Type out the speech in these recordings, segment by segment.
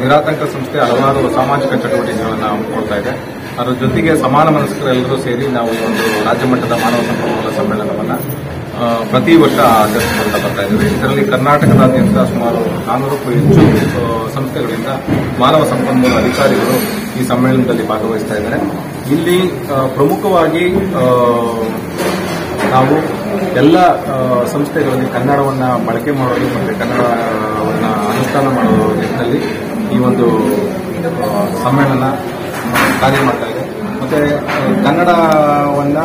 ನಿರಾತಂಕ ಸಂಸ್ಥೆ ಹಲವಾರು ಸಾಮಾಜಿಕ ಚಟುವಟಿಕೆಗಳನ್ನು ಹಮ್ಮಿಕೊಳ್ತಾ ಇದೆ. ಅದರ ಜೊತೆಗೆ ಸಮಾನ ಮನಸ್ಕರೆಲ್ಲರೂ ಸೇರಿ ನಾವು ಒಂದು ರಾಜ್ಯ ಮಟ್ಟದ ಮಾನವ ಸಂಪನ್ಮೂಲ ಸಮ್ಮೇಳನವನ್ನು ಪ್ರತಿ ವರ್ಷ ಆಚರಿಸಿಕೊಳ್ತಾ ಬರ್ತಾ ಇದ್ದೇವೆ. ಇದರಲ್ಲಿ ಕರ್ನಾಟಕದಾದ್ಯಂತ ಸುಮಾರು ನಾನ್ನೂರಕ್ಕೂ ಹೆಚ್ಚು ಸಂಸ್ಥೆಗಳಿಂದ ಮಾನವ ಸಂಪನ್ಮೂಲ ಅಧಿಕಾರಿಗಳು ಈ ಸಮ್ಮೇಳನದಲ್ಲಿ ಭಾಗವಹಿಸ್ತಾ ಇದ್ದಾರೆ. ಇಲ್ಲಿ ಪ್ರಮುಖವಾಗಿ ನಾವು ಎಲ್ಲ ಸಂಸ್ಥೆಗಳಲ್ಲಿ ಕನ್ನಡವನ್ನ ಬಳಕೆ ಮಾಡೋದು ಮತ್ತು ಕನ್ನಡವನ್ನ ಅನುಷ್ಠಾನ ಮಾಡೋ ನಿಟ್ಟಿನಲ್ಲಿ ಈ ಒಂದು ಸಮ್ಮೇಳನ ಕಾರ್ಯ ಮಾಡ್ತಾ ಇದೆ. ಮತ್ತೆ ಕನ್ನಡವನ್ನ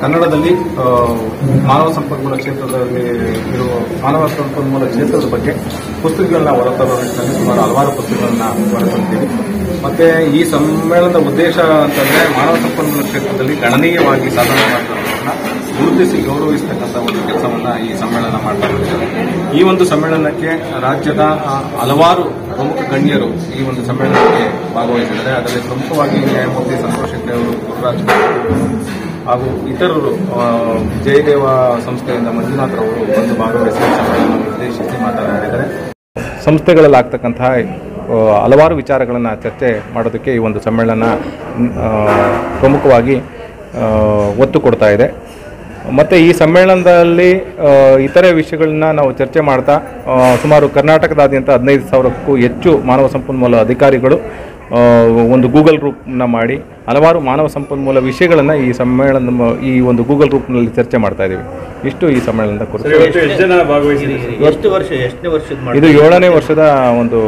ಕನ್ನಡದಲ್ಲಿ ಮಾನವ ಸಂಪನ್ಮೂಲ ಕ್ಷೇತ್ರದಲ್ಲಿ ಇರುವ ಮಾನವ ಸಂಪನ್ಮೂಲ ಕ್ಷೇತ್ರದ ಬಗ್ಗೆ ಪುಸ್ತಕಗಳನ್ನ ಹೊರತರೋ ನಿಟ್ಟಿನಲ್ಲಿ ಸುಮಾರು ಹಲವಾರು ಪುಸ್ತಕಗಳನ್ನ ಹೊರತಂತೀವಿ ಮತ್ತೆ, ಈ ಸಮ್ಮೇಳನದ ಉದ್ದೇಶ ಅಂತಂದ್ರೆ ಮಾನವ ಸಂಪನ್ಮೂಲ ಕ್ಷೇತ್ರದಲ್ಲಿ ಗಣನೀಯವಾಗಿ ಸಾಧನೆ ಮಾಡಿದವರನ್ನ ಗುರುತಿಸಿ ಗೌರವಿಸತಕ್ಕಂಥ ಒಂದು ಕೆಲಸವನ್ನು ಈ ಸಮ್ಮೇಳನ ಮಾಡ್ತಾ ಈ ಒಂದು ಸಮ್ಮೇಳನಕ್ಕೆ ರಾಜ್ಯದ ಹಲವಾರು ಪ್ರಮುಖ ಗಣ್ಯರು ಈ ಒಂದು ಸಮ್ಮೇಳನಕ್ಕೆ ಭಾಗವಹಿಸಿದ್ದಾರೆ. ಅದರಲ್ಲಿ ಪ್ರಮುಖವಾಗಿ ನ್ಯಾಯಮೂರ್ತಿ ಸಂತೋಷ್ ಹೆಗ್ಡೆ ಅವರು ಗುರುರಾಜ್ ಹಾಗೂ ಇತರರು ಜಯದೇವ ಸಂಸ್ಥೆಯಿಂದ ಮಂಜುನಾಥ್ ಅವರು ಬಂದು ಭಾಗವಹಿಸಿ ಸಮ್ಮೇಳನ ಉದ್ದೇಶಿಸಿ ಮಾತನಾಡಿದ್ದಾರೆ. ಸಂಸ್ಥೆಗಳಲ್ಲಿ ಆಗ್ತಕ್ಕಂತಹ ಹಲವಾರು ವಿಚಾರಗಳನ್ನು ಚರ್ಚೆ ಮಾಡೋದಕ್ಕೆ ಈ ಒಂದು ಸಮ್ಮೇಳನ ಪ್ರಮುಖವಾಗಿ ಒತ್ತು ಕೊಡ್ತಾ ಇದೆ. ಮತ್ತು ಈ ಸಮ್ಮೇಳನದಲ್ಲಿ ಇತರೆ ವಿಷಯಗಳನ್ನ ನಾವು ಚರ್ಚೆ ಮಾಡ್ತಾ ಸುಮಾರು ಕರ್ನಾಟಕದಾದ್ಯಂತ ಹದಿನೈದು ಸಾವಿರಕ್ಕೂ ಹೆಚ್ಚು ಮಾನವ ಸಂಪನ್ಮೂಲ ಅಧಿಕಾರಿಗಳು ಒಂದು ಗೂಗಲ್ ಗ್ರೂಪ್ನ ಮಾಡಿ ಹಲವಾರು ಮಾನವ ಸಂಪನ್ಮೂಲ ವಿಷಯಗಳನ್ನು ಈ ಸಮ್ಮೇಳನ ಈ ಒಂದು ಗೂಗಲ್ ಗ್ರೂಪ್ನಲ್ಲಿ ಚರ್ಚೆ ಮಾಡ್ತಾ ಇದ್ದೀವಿ. ಇಷ್ಟು ಈ ಸಮ್ಮೇಳನದ ಕುರಿತು. ಎಷ್ಟು ಜನ ಭಾಗವಹಿಸಿದ್ದಾರೆ ಎಷ್ಟು ವರ್ಷ ಎಷ್ಟನೇ ವರ್ಷದ ಇದು ಏಳನೇ ವರ್ಷದ ಒಂದು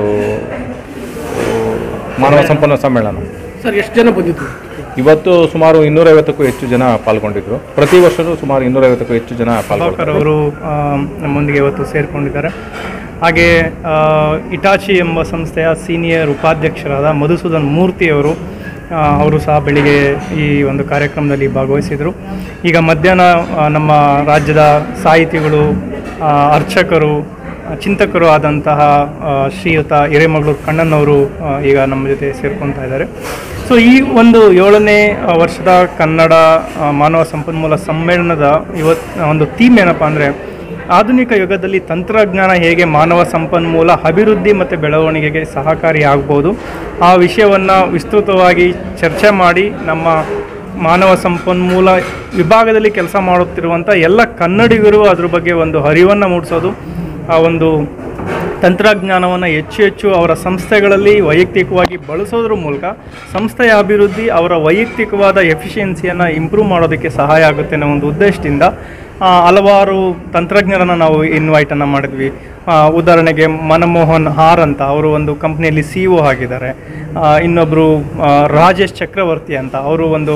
ಮಾನವ ಸಂಪನ್ಮೂಲ ಸಮ್ಮೇಳನ. ಸರ್ ಎಷ್ಟು ಜನ ಬಂದಿದ್ರು? ಇವತ್ತು ಸುಮಾರು ಇನ್ನೂರೈವತ್ತಕ್ಕೂ ಹೆಚ್ಚು ಜನ ಪಾಲ್ಗೊಂಡಿದ್ರು. ಪ್ರತಿ ವರ್ಷವೂ ಸುಮಾರು ಇನ್ನೂರೈವತ್ತಕ್ಕೂ ಹೆಚ್ಚು ಜನ ಪಾಲ್ಗೊಂಡಿದ್ದಾರೆ ಅವರು ನಮ್ಮೊಂದಿಗೆ ಇವತ್ತು ಸೇರಿಕೊಂಡಿದ್ದಾರೆ. ಹಾಗೆ ಇಟಾಚಿ ಎಂಬ ಸಂಸ್ಥೆಯ ಸೀನಿಯರ್ ಉಪಾಧ್ಯಕ್ಷರಾದ ಮಧುಸೂದನ್ ಮೂರ್ತಿಯವರು ಅವರು ಸಹ ಬೆಳಿಗ್ಗೆ ಈ ಒಂದು ಕಾರ್ಯಕ್ರಮದಲ್ಲಿ ಭಾಗವಹಿಸಿದರು. ಈಗ ಮಧ್ಯಾಹ್ನ ನಮ್ಮ ರಾಜ್ಯದ ಸಾಹಿತಿಗಳು ಅರ್ಚಕರು ಚಿಂತಕರು ಆದಂತಹ ಶ್ರೀಯುತ ಹಿರೇಮಗಳೂರು ಕಣ್ಣನವರು ಈಗ ನಮ್ಮ ಜೊತೆ ಸೇರ್ಕೊತಾ ಇದ್ದಾರೆ. ಸೊ ಈ ಒಂದು ಏಳನೇ ವರ್ಷದ ಕನ್ನಡ ಮಾನವ ಸಂಪನ್ಮೂಲ ಸಮ್ಮೇಳನದ ಇವತ್ತು ಒಂದು ಥೀಮ್ ಏನಪ್ಪ ಅಂದರೆ, ಆಧುನಿಕ ಯುಗದಲ್ಲಿ ತಂತ್ರಜ್ಞಾನ ಹೇಗೆ ಮಾನವ ಸಂಪನ್ಮೂಲ ಅಭಿವೃದ್ಧಿ ಮತ್ತು ಬೆಳವಣಿಗೆಗೆ ಸಹಕಾರಿಯಾಗ್ಬೋದು ಆ ವಿಷಯವನ್ನು ವಿಸ್ತೃತವಾಗಿ ಚರ್ಚೆ ಮಾಡಿ ನಮ್ಮ ಮಾನವ ಸಂಪನ್ಮೂಲ ವಿಭಾಗದಲ್ಲಿ ಕೆಲಸ ಮಾಡುತ್ತಿರುವಂಥ ಎಲ್ಲ ಕನ್ನಡಿಗರು ಅದ್ರ ಬಗ್ಗೆ ಒಂದು ಅರಿವನ್ನು ಮೂಡಿಸೋದು ಆ ಒಂದು ತಂತ್ರಜ್ಞಾನವನ್ನು ಹೆಚ್ಚು ಹೆಚ್ಚು ಅವರ ಸಂಸ್ಥೆಗಳಲ್ಲಿ ವೈಯಕ್ತಿಕವಾಗಿ ಬಳಸೋದ್ರ ಮೂಲಕ ಸಂಸ್ಥೆಯ ಅಭಿವೃದ್ಧಿ ಅವರ ವೈಯಕ್ತಿಕವಾದ ಎಫಿಷಿಯನ್ಸಿಯನ್ನು ಇಂಪ್ರೂವ್ ಮಾಡೋದಕ್ಕೆ ಸಹಾಯ ಆಗುತ್ತೆ ಅನ್ನೋ ಒಂದು ಉದ್ದೇಶದಿಂದ ಹಲವಾರು ತಂತ್ರಜ್ಞರನ್ನು ನಾವು ಇನ್ವೈಟನ್ನು ಮಾಡಿದ್ವಿ. ಉದಾಹರಣೆಗೆ ಮನಮೋಹನ್ ಹಾರ್ ಅಂತ ಅವರು ಒಂದು ಕಂಪ್ನಿಯಲ್ಲಿ ಸಿ ಒ ಆಗಿದ್ದಾರೆ. ಇನ್ನೊಬ್ಬರು ರಾಜೇಶ್ ಚಕ್ರವರ್ತಿ ಅಂತ ಅವರು ಒಂದು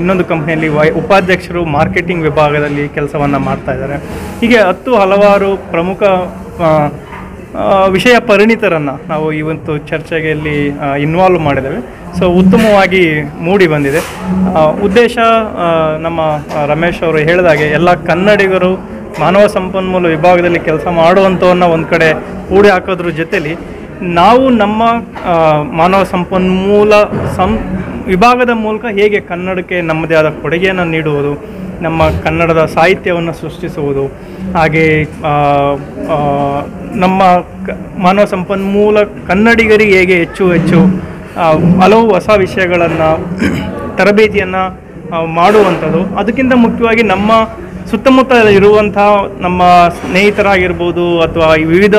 ಇನ್ನೊಂದು ಕಂಪ್ನಿಯಲ್ಲಿ ವೈ, ಉಪಾಧ್ಯಕ್ಷರು ಮಾರ್ಕೆಟಿಂಗ್ ವಿಭಾಗದಲ್ಲಿ ಕೆಲಸವನ್ನು ಮಾಡ್ತಾ ಇದ್ದಾರೆ. ಹೀಗೆ ಹತ್ತು ಹಲವಾರು ಪ್ರಮುಖ ವಿಷಯ ಪರಿಣಿತರನ್ನು ನಾವು ಇವತ್ತು ಚರ್ಚೆಗೆ ಇಲ್ಲಿ ಇನ್ವಾಲ್ವ್ ಮಾಡಿದ್ದೇವೆ. ಸೊ ಉತ್ತಮವಾಗಿ ಮೂಡಿ ಬಂದಿದೆ. ಉದ್ದೇಶ ನಮ್ಮ ರಮೇಶ್ ಅವರು ಹೇಳಿದಾಗೆ ಎಲ್ಲ ಕನ್ನಡಿಗರು ಮಾನವ ಸಂಪನ್ಮೂಲ ವಿಭಾಗದಲ್ಲಿ ಕೆಲಸ ಮಾಡುವಂಥವನ್ನ ಒಂದು ಕಡೆ ಕೂಡಿ ಹಾಕೋದ್ರ ಜೊತೆಯಲ್ಲಿ ನಾವು ನಮ್ಮ ಮಾನವ ಸಂಪನ್ಮೂಲ ಸಂ, ವಿಭಾಗದ ಮೂಲಕ ಹೇಗೆ ಕನ್ನಡಕ್ಕೆ ನಮ್ಮದೇ ಆದ ಕೊಡುಗೆಯನ್ನು ನೀಡುವುದು, ನಮ್ಮ ಕನ್ನಡದ ಸಾಹಿತ್ಯವನ್ನು ಸೃಷ್ಟಿಸುವುದು, ಹಾಗೆ ನಮ್ಮ ಮಾನವ ಸಂಪನ್ಮೂಲ ಕನ್ನಡಿಗರಿಗೆ ಹೇಗೆ ಹೆಚ್ಚು ಹೆಚ್ಚು ಹಲವು ಹೊಸ ವಿಷಯಗಳನ್ನು, ತರಬೇತಿಯನ್ನು ಮಾಡುವಂಥದ್ದು. ಅದಕ್ಕಿಂತ ಮುಖ್ಯವಾಗಿ ನಮ್ಮ ಸುತ್ತಮುತ್ತ ಇರುವಂತಹ ನಮ್ಮ ಸ್ನೇಹಿತರಾಗಿರ್ಬೋದು ಅಥವಾ ವಿವಿಧ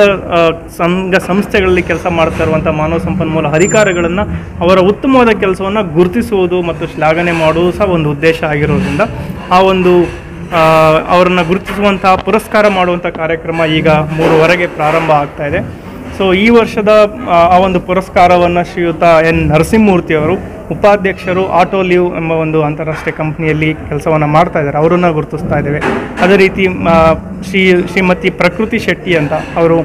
ಸಂಘ ಸಂಸ್ಥೆಗಳಲ್ಲಿ ಕೆಲಸ ಮಾಡ್ತಾ ಇರುವಂಥ ಮಾನವ ಸಂಪನ್ಮೂಲ ಅಧಿಕಾರಿಗಳನ್ನು ಅವರ ಉತ್ತಮವಾದ ಕೆಲಸವನ್ನು ಗುರುತಿಸುವುದು ಮತ್ತು ಶ್ಲಾಘನೆ ಮಾಡುವುದು ಸಹ ಒಂದು ಉದ್ದೇಶ ಆಗಿರೋದ್ರಿಂದ ಆ ಒಂದು ಅವರನ್ನು ಗುರುತಿಸುವಂತಹ ಪುರಸ್ಕಾರ ಮಾಡುವಂಥ ಕಾರ್ಯಕ್ರಮ ಈಗ ಮೂರುವರೆಗೆ ಪ್ರಾರಂಭ ಆಗ್ತಾ ಇದೆ. ಸೊ ಈ ವರ್ಷದ ಆ, ಒಂದು ಪುರಸ್ಕಾರವನ್ನು ಶ್ರೀಯುತ ಎನ್. ನರಸಿಂಹಮೂರ್ತಿ ಅವರು ಉಪಾಧ್ಯಕ್ಷರು ಆಟೋ ಲೀವ್ ಎಂಬ ಒಂದು ಅಂತಾರಾಷ್ಟ್ರೀಯ ಕಂಪ್ನಿಯಲ್ಲಿ ಕೆಲಸವನ್ನು ಮಾಡ್ತಾ ಇದ್ದಾರೆ. ಅವರನ್ನು ಗುರುತಿಸ್ತಾ ಇದ್ದೇವೆ. ಅದೇ ರೀತಿ ಶ್ರೀ ಶ್ರೀಮತಿ ಪ್ರಕೃತಿ ಶೆಟ್ಟಿ ಅಂತ ಅವರು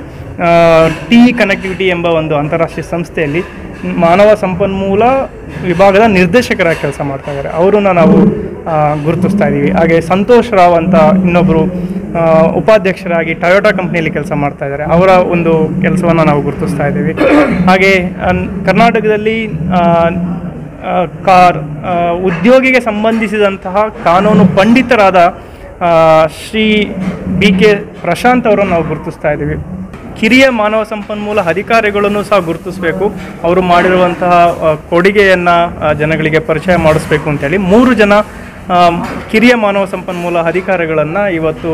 ಟಿ ಕನೆಕ್ಟಿವಿಟಿ ಎಂಬ ಒಂದು ಅಂತಾರಾಷ್ಟ್ರೀಯ ಸಂಸ್ಥೆಯಲ್ಲಿ ಮಾನವ ಸಂಪನ್ಮೂಲ ವಿಭಾಗದ ನಿರ್ದೇಶಕರಾಗಿ ಕೆಲಸ ಮಾಡ್ತಾ ಇದ್ದಾರೆ. ಅವರನ್ನು ನಾವು ಗುರುತಿಸ್ತಾ ಇದ್ದೀವಿ. ಹಾಗೆ ಸಂತೋಷ್ ರಾವ್ ಅಂತ ಇನ್ನೊಬ್ಬರು ಉಪಾಧ್ಯಕ್ಷರಾಗಿ ಟೊಯೋಟಾ ಕಂಪ್ನಿಯಲ್ಲಿ ಕೆಲಸ ಮಾಡ್ತಾ ಇದ್ದಾರೆ. ಅವರ ಒಂದು ಕೆಲಸವನ್ನು ನಾವು ಗುರುತಿಸ್ತಾ ಇದ್ದೀವಿ. ಹಾಗೆ ಕರ್ನಾಟಕದಲ್ಲಿ ಕಾರ್ ಉದ್ಯೋಗಿಗೆ ಸಂಬಂಧಿಸಿದಂತಹ ಕಾನೂನು ಪಂಡಿತರಾದ ಶ್ರೀ ಬಿ ಕೆ ಪ್ರಶಾಂತ್ ಅವರನ್ನು ನಾವು ಗುರುತಿಸ್ತಾ ಇದ್ದೀವಿ. ಕಿರಿಯ ಮಾನವ ಸಂಪನ್ಮೂಲ ಅಧಿಕಾರಿಗಳನ್ನು ಸಹ ಗುರುತಿಸಬೇಕು. ಅವರು ಮಾಡಿರುವಂತಹ ಕೊಡುಗೆಯನ್ನು ಜನಗಳಿಗೆ ಪರಿಚಯ ಮಾಡಿಸ್ಬೇಕು ಅಂತೇಳಿ ಮೂರು ಜನ ಕಿರಿಯ ಮಾನವ ಸಂಪನ್ಮೂಲ ಅಧಿಕಾರಿಗಳನ್ನು ಇವತ್ತು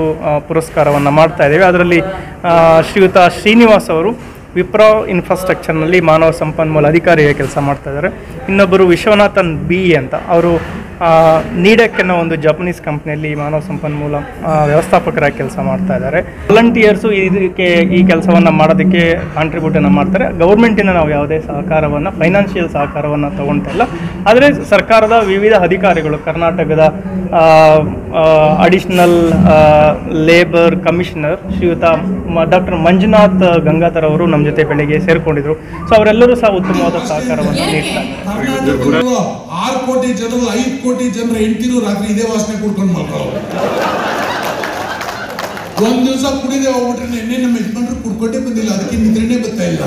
ಪುರಸ್ಕಾರವನ್ನು ಮಾಡ್ತಾ ಇದ್ದೇವೆ. ಅದರಲ್ಲಿ ಶ್ರೀಯುತ ಶ್ರೀನಿವಾಸ್ ಅವರು ವಿಪ್ರೋ ಇನ್ಫ್ರಾಸ್ಟ್ರಕ್ಚರ್ನಲ್ಲಿ ಮಾನವ ಸಂಪನ್ಮೂಲ ಅಧಿಕಾರಿಯ ಕೆಲಸ ಮಾಡ್ತಾ ಇದ್ದಾರೆ. ಇನ್ನೊಬ್ಬರು ವಿಶ್ವನಾಥನ್ ಬಿ ಅಂತ. ಅವರು ನೀಡಕ್ ಒಂದು ಜಪನೀಸ್ ಕಂಪ್ನಿಯಲ್ಲಿ ಮಾನವ ಸಂಪನ್ಮೂಲ ವ್ಯವಸ್ಥಾಪಕರಾಗಿ ಕೆಲಸ ಮಾಡ್ತಾ ಇದ್ದಾರೆ. ವಾಲಂಟಿಯರ್ಸು ಇದಕ್ಕೆ ಈ ಕೆಲಸವನ್ನು ಮಾಡೋದಕ್ಕೆ ಕಾಂಟ್ರಿಬ್ಯೂಟನ್ನು ಮಾಡ್ತಾರೆ. ಗೌರ್ಮೆಂಟಿನ ನಾವು ಯಾವುದೇ ಸಹಕಾರವನ್ನು ಫೈನಾನ್ಷಿಯಲ್ ಸಹಕಾರವನ್ನು ತೊಗೊಳ್ತಾ ಇಲ್ಲ. ಆದರೆ ಸರ್ಕಾರದ ವಿವಿಧ ಅಧಿಕಾರಿಗಳು ಕರ್ನಾಟಕದ ಅಡಿಷನಲ್ ಲೇಬರ್ ಕಮಿಷನರ್ ಶ್ರೀಯುತ ಡಾಕ್ಟರ್ ಮಂಜುನಾಥ್ ಗಂಗಾಧರ್ ಅವರು ನಮ್ಮ ಜೊತೆ ಬೆಳಿಗ್ಗೆ ಸೇರಿಕೊಂಡಿದ್ರು. ಸೊ ಅವರೆಲ್ಲರೂ ಸಹ ಉತ್ತಮವಾದ ಸಹಕಾರವನ್ನು ನೀಡ್ತಾರೆ ಆರು ಕೋಟಿ ಜನರು ಐದು ಕೋಟಿ ಜನರ ಹೆಂಡತಿರು ರಾತ್ರಿ ಇದೇ ವಾಸನೆ ಕುಡ್ಕೊಂಡು ಮಾಡ್ತಾರೆ ಒಂದ್ ದಿವಸ ಕುಡಿದೆ ಹೋಗ್ಬಿಟ್ರೆ ನಿನ್ನೆ ನಮ್ಮ ಯಜಮಾನ್ರು ಕುಡ್ಕೊಂಡೇ ಬಂದಿಲ್ಲ ಅದಕ್ಕೆ ನಿದ್ರೆನೇ ಬರ್ತಾ ಇಲ್ಲ.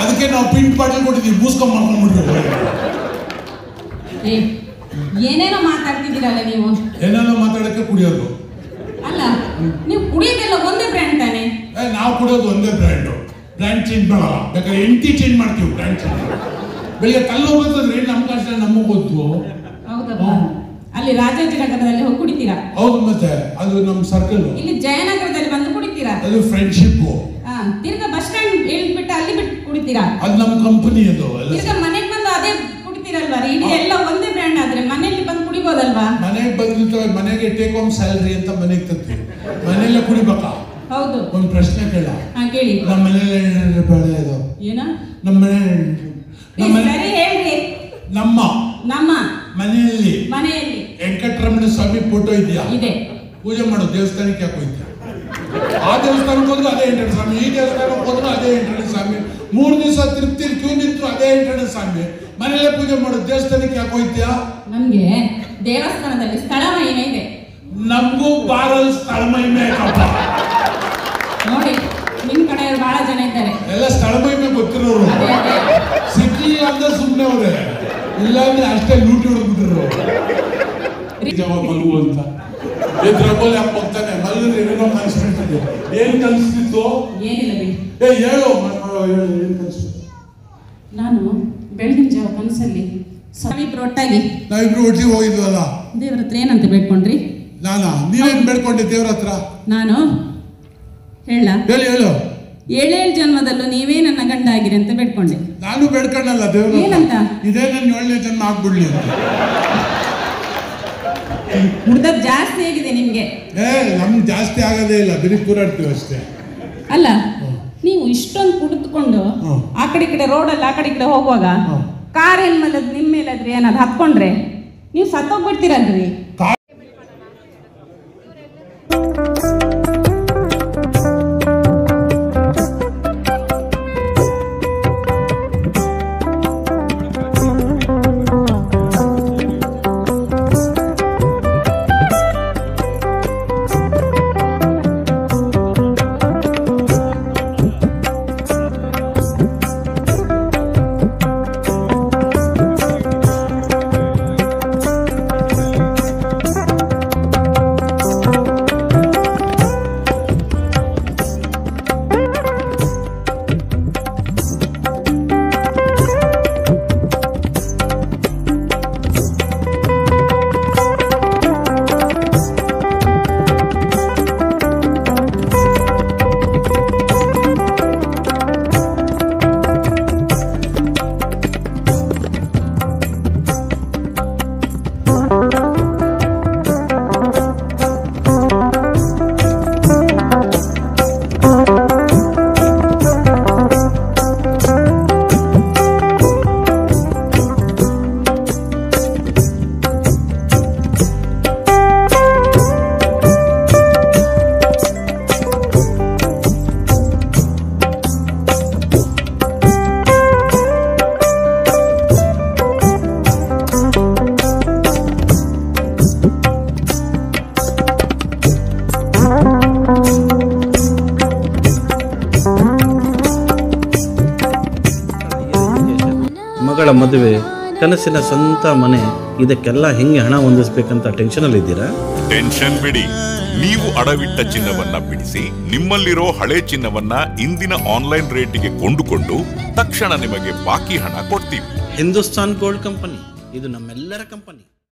ಅದಕ್ಕೆ ನಾವು ಪಿಂಟ್ ಪಾಟಲ್ ಕೊಟ್ಟಿದ್ದೀವಿ ಬೂಸ್ಕೊಂಡ್ ಮಾಡ್ಕೊಂಡ್ಬಿಟ್ರು ಏ, ಏನೇನೋ ಮಾತಾಡ್ತಿದ್ದೀರಲ್ಲ ನೀವು? ಏನೇನೋ ಮಾತಾಡಕ್ಕೆ ಕುಡಿಯೋದು. ಅಲ್ಲ ನೀವು ಕುಡಿಯೋದೆಲ್ಲ ಒಂದೇ ಬ್ರ್ಯಾಂಡ್ ತಾನೇ? ನಾವು ಕುಡಿಯೋದು ಒಂದೇ ಬ್ರ್ಯಾಂಡ್ ಬ್ರ್ಯಾಂಡ್ ಚೇಂಜ್ ಮಾಡಲ್ಲ ಬೇಕಾದ್ರೆ ಎಂಟಿ ಚೇಂಜ್ ಮಾಡ್ತೀವಿ ಬ್ರ್ಯಾಂಡ್ ಚೇಂಜ್ ಬೆಳಿಗ್ಗೆ ಕಲ್ಲು ಹೋಗೋದಂದ್ರೆ ನಮ್ಮ ಕಷ್ಟ ನಮಗೆ ಗೊತ್ತು. ಹೌದಪ್ಪ. ಅಲ್ಲಿ ರಾಜಾಜಿನಗರದಲ್ಲಿ ಹೋಗಿ ಕುಡಿತೀರಾ? ಹೌದು ಮತ್ತೆ ಅದು ನಮ್ಮ ಸರ್ಕಲ್ ಇಲ್ಲಿ ಜಯನಗರದಲ್ಲಿ ಬಂದು ಕುಡಿತೀರಾ? ಅದು ಫ್ರೆಂಡ್ಶಿಪ್ ತಿರ್ಗಾ ಬಸ್ ಸ್ಟ್ಯಾಂಡ್ ಹೇಳ್ಬಿಟ್ಟು ಅಲ್ಲಿ ಬಿಟ್ಟು ಕುಡಿತೀರಾ? ಅದು ನಮ್ಮ ಕಂಪನಿ ಅದು ತಿರ್ಗಾ ಮನೆಗೆ ಅದೇ ಕುಡಿತೀರಲ್ವಾ ಇಡೀ ಎಲ್ಲ ಒಂದೇ ಬ್ರ್ಯಾಂಡ್ ಆದ್ರೆ ಮನೆಯಲ್ಲಿ ಬಂದು ಕುಡಿಬೋದಲ್ವಾ? ಮನೆಗೆ ಬಂದಿರ್ತಾವೆ ಮನೆಗೆ ಟೇಕ್ ಹೋಮ್ ಸ್ಯಾಲರಿ ಅಂತ ಮನೆಗೆ ತರ್ತೀವಿ ಮನೆಯಲ್ಲ ಕುಡಿಬೇಕಾ? ಹೌದು. ಒಂದು ಪ್ರಶ್ನೆ ಕೇಳ. ಕೇಳಿ. ನಮ್ಮ ಮನೆಯಲ್ಲಿ ಬೇಡ ಇದು? ಏನ? ನಮ್ಮ ಮನೆ ಹೇಳ್ರಿ. ನಮ್ಮ. ನಮ್ಮ. ಮನೆಯಲ್ಲಿ. ಮನೆಯಲ್ಲಿ. ವೆಂಕಟರಮಣ ಸ್ವಾಮಿ ಫೋಟೋ ಇದೆಯಾ? ಇದೆ. ಪೂಜೆ ಮಾಡೋ ದೇವಸ್ಥಾನಕ್ಕೆ ಯಾಕೆ ಹೋಯ್ತಾ ಆ ದೇವಸ್ಥಾನಕ್ಕೆ ಹೋದ್ರು ಅದೇ ಎಂಟನೇ ಸ್ವಾಮಿ ಈ ದೇವಸ್ಥಾನಕ್ಕೆ ಹೋದ್ರು ಅದೇ ಎಂಟನೇ ಸ್ವಾಮಿ. ಮೂರು ದಿವಸ ತೃಪ್ತಿ ಕ್ಯೂ ನಿಂತರು ಅದೇ ಎಂಟನೇ ಸ್ವಾಮಿ. ಮನೆಯಲ್ಲೇ ಪೂಜೆ ಮಾಡೋ ದೇವಸ್ಥಾನಕ್ಕೆ ಯಾಕೆ ಹೋಯ್ತೀಯಾ ನಮ್ಗೆ ದೇವಸ್ಥಾನದಲ್ಲಿ ಸ್ಥಳ ಮಹಿಮೆ ಇದೆ. ನಮಗೂ ಬಾರಲ್ ಸ್ಥಳ ಮಹಿಮೆ ಕಪ್ಪ ನೋಡಿ ನಿಮ್ ಕಡೆ ಬಹಳ ಜನ ಇದ್ದಾರೆ. ಎಲ್ಲ ಸ್ಥಳ ಮಹಿಮೆ ಗೊತ್ತಿರೋರು. ಸಿಟಿ ಅಂದ್ರೆ ಸುಮ್ಮನೆ ಅವ್ರೆ. ಇಲ್ಲಾಂದ್ರೆ ಅಷ್ಟೇ ಲೂಟಿ ಹೊಡೆದ್ಬಿಟ್ರು. ಜವಾಬ್ ಮಲ್ಗು ಅಂತ. ಎದ್ರಗೋಲ್ ಯಾಕೆ ಹೋಗ್ತಾನೆ? ಮಲ್ಲಿದ್ರೆ ಏನೇನೋ ಕಲಿಸ್ಬಿಟ್ಟಿದೆ ಏನ್ ಕಲಿಸ್ತಿತ್ತು ಏನಿಲ್ಲ ಏ ಹೇಳು. ಹೇಳು, ಏನ್ ಕನ್ಸ್ಬಿಟ್ಟು ನಾನು ಬೆಳಗಿನ ಜಾವ ಕನಸಲ್ಲಿ ಸಾವಿಬ್ರು ಒಟ್ಟಾಗಿ ನಾವಿಬ್ರು ಒಟ್ಟಿಗೆ ಹೋಗಿದ್ವಲ್ಲ? ದೇವ್ರ ಹತ್ರ ಏನಂತ ಬೇಡ್ಕೊಂಡ್ರಿ? ನಾನಾ? ನೀನೇನ್ ಬೇಡ್ಕೊಂಡೆ ದೇವ್ರ ಹತ್ರ? ನಾನು? ಹೇಳ. ಹೇಳಿ ಹೇಳು. ಏಳೇಳು ಜನ್ಮದಲ್ಲೂ ನೀವೇ ನನ್ನ ಗಂಡ ಆಗಿರಿ ಅಂತ ಬೇಡ್ಕೊಂಡೆ. ನಾನು ಬೇಡ್ಕೊಂಡಲ್ಲ ದೇವ್ರ ಏನಂತ? ಇದೇ ನನ್ನ ಏಳನೇ ಜನ್ಮ ಆಗ್ಬಿಡ್ಲಿ ಅಂತ. ಹುಡ್ದದ್ ಜಾಸ್ತಿ ಆಗಿದೆ ನಿಮ್ಗೆ. ಏ ನಮ್ಗೆ ಜಾಸ್ತಿ ಆಗೋದೇ ಇಲ್ಲ. ಬಿರಿ ಕೂರಾಡ್ತೀವಿ ಅಷ್ಟೇ. ಅಲ್ಲ ನೀವು ಇಷ್ಟೊಂದು ಕುಡಿದುಕೊಂಡು. ಆ ಕಡೆ ಕಡೆ ರೋಡಲ್ಲಿ ಆ ಕಡೆ ಕಡೆ ಹೋಗುವಾಗ. ಕಾರ್ ಏನ್ ಮೇಲೆ ನಿಮ್ಮ ಮೇಲಾದ್ರೆ ಏನಾದ್ರು ಹತ್ಕೊಂಡ್ರೆ ನೀವು ಸತ್ತೋಗ್ಬಿಡ್ತೀರಲ್ರಿ ಮಗಳ ಮದುವೆ ಕನಸಿನ ಸ್ವಂತ ಮನೆ ಇದಕ್ಕೆಲ್ಲ ಹೆಂಗೆ ಹಣ ಹೊಂದಿಸ್ಬೇಕಂತ ಇದ್ದೀರಾ? ಟೆನ್ಷನ್ ಬಿಡಿ. ನೀವು ಅಡವಿಟ್ಟ ಚಿನ್ನವನ್ನ ಬಿಡಿಸಿ ನಿಮ್ಮಲ್ಲಿರೋ ಹಳೆ ಚಿನ್ನವನ್ನ ಇಂದಿನ ಆನ್ಲೈನ್ ರೇಟಿಗೆ ಕೊಂಡುಕೊಂಡು ತಕ್ಷಣ ನಿಮಗೆ ಬಾಕಿ ಹಣ ಕೊಡ್ತೀವಿ. ಹಿಂದೂಸ್ತಾನ್ ಗೋಲ್ಡ್ ಕಂಪನಿ ಇದು ನಮ್ಮೆಲ್ಲರ ಕಂಪನಿ